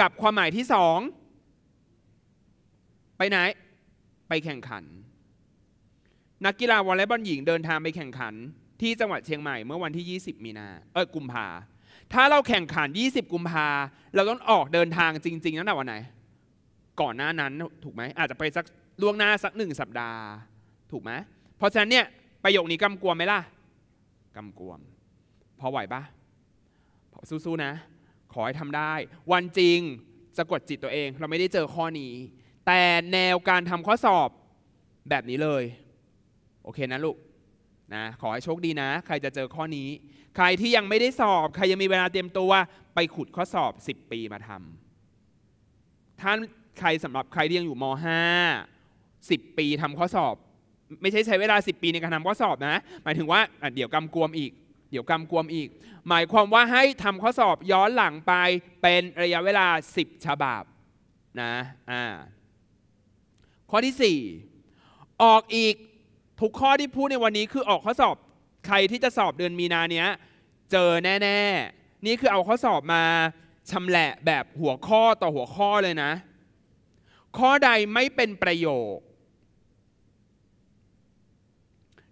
กับความหมายที่สองไปไหน ไปแข่งขัน นักกีฬาวอลเลย์บอลหญิงเดินทางไปแข่งขัน ที่จังหวัดเชียงใหม่เมื่อวันที่ 20 มีนาเออกุมภาถ้าเราแข่งขัน 20 กุมภาเราต้องออกเดินทางจริงๆตั้งแต่วันไหน ก่อนหน้านั้นถูกไหมอาจจะไปสักล่วงหน้าสักหนึ่งสัปดาห์ ถูกไหมเพราะฉะนั้นเนี่ยประโยคนี้กำกวมไหมล่ะกำกวม พอไหวปะสู้ๆนะ ขอให้ทำได้ วันจริงสะกดจิตตัวเอง เราไม่ได้เจอข้อนี้ แต่แนวการทำข้อสอบแบบนี้เลย โอเคนะลูกนะขอให้โชคดีนะ ใครจะเจอข้อนี้ ใครที่ยังไม่ได้สอบ ใครยังมีเวลาเตรียมตัวไปขุดข้อสอบ 10 ปีมาทำท่านใครสำหรับใครที่ยังอยู่ม .5 10 ปีทำข้อสอบ ไม่ใช่ใช้เวลา 10 ปีในการทำข้อสอบนะ หมายถึงว่าเดี๋ยวกำกวมอีก เดี๋ยวกำกวมอีก หมายความว่าให้ทำข้อสอบย้อนหลังไปเป็นระยะเวลา 10 ฉบับนะอ่าข้อที่ 4 ออกอีกทุกข้อที่พูดในวันนี้คือออกข้อสอบใครที่จะสอบเดือนมีนาเนี้ยเจอแน่ๆ นี่คือเอาข้อสอบมาชำแหละแบบหัวข้อต่อหัวข้อเลยนะ ข้อใดไม่เป็นประโยค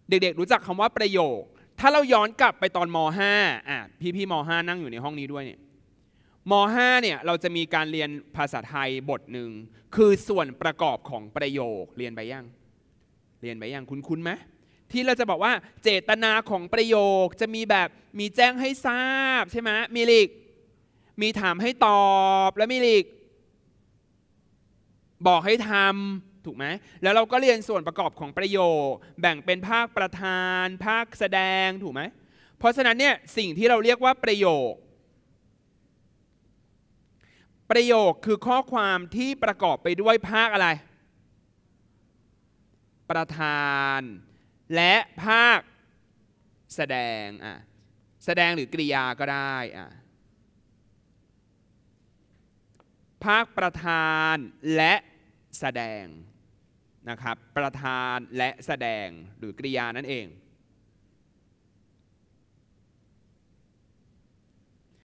เด็กๆรู้จักคำว่าประโยค ถ้าเราย้อนกลับไปตอนม .5 อะพี่ๆม .5 นั่งอยู่ในห้องนี้ด้วยเนี่ยม .5 เนี่ยเราจะมีการเรียนภาษาไทยบทหนึ่งคือส่วนประกอบของประโยคเรียนไปยัง เรียนไปยังคุ้นๆไหมที่เราจะบอกว่าเจตนาของประโยคจะมีแบบมีแจ้งให้ทราบใช่ไหมมีลิกมีถามให้ตอบและมีลิกบอกให้ทำ ถูกไหมแล้วเราก็เรียนส่วนประกอบของประโยค แบ่งเป็นภาคประธาน ภาคแสดงถูกไหมเพราะฉะนั้นเนี่ยสิ่งที่เราเรียกว่าประโยค ประโยคคือข้อความที่ประกอบไปด้วยภาคอะไร ประธาน และภาคแสดงอะแสดงหรือกริยาก็ได้อะภาคประธานและแสดง นะครับประธานและแสดงหรือกริยานั่นเอง